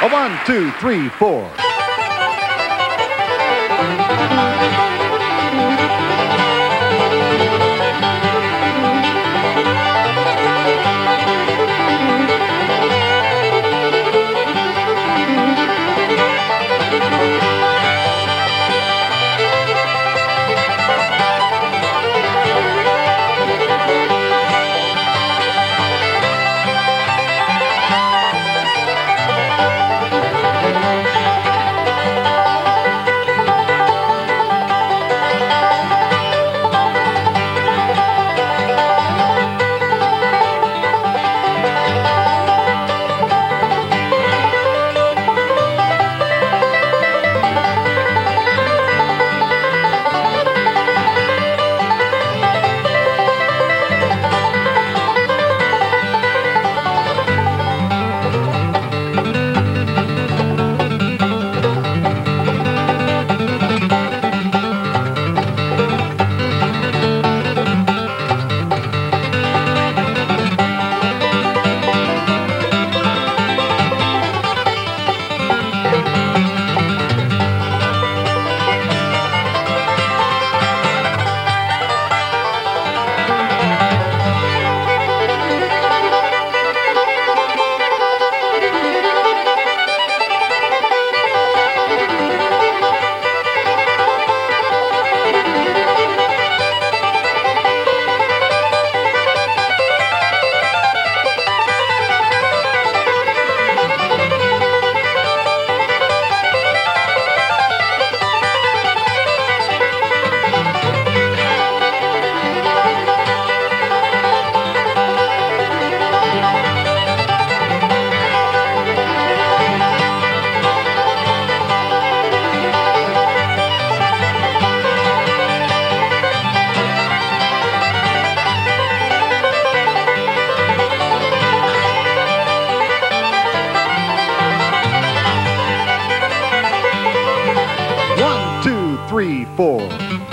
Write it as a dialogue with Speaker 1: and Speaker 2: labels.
Speaker 1: A one, two, three, four. three, four.